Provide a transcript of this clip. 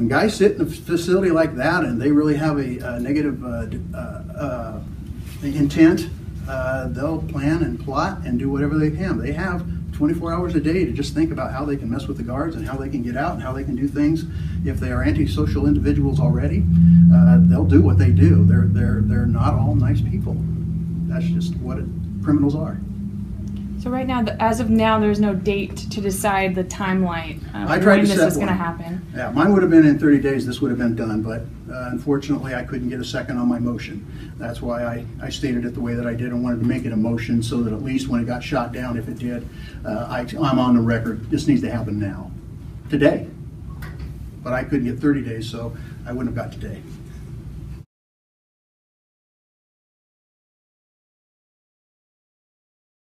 when guys sit in a facility like that and they really have a, a negative uh, uh, uh, intent, uh, they'll plan and plot and do whatever they can. They have 24 hours a day to just think about how they can mess with the guards and how they can get out and how they can do things. If they are antisocial individuals already, uh, they'll do what they do. They're they're they're not all nice people. That's just what it, criminals are. So right now, the- as of now, there's no date to decide the timeline I tried when to this set is going to happen. Yeah, mine would have been in 30 days, this would have been done, but uh, unfortunately, I couldn't get a second on my motion. That's why I, I stated it the way that I did and wanted to make it a motion so that at least when it got shot down, if it did, uh, I, I'm on the record, this needs to happen now, today. But I couldn't get 30 days, so I wouldn't have got today.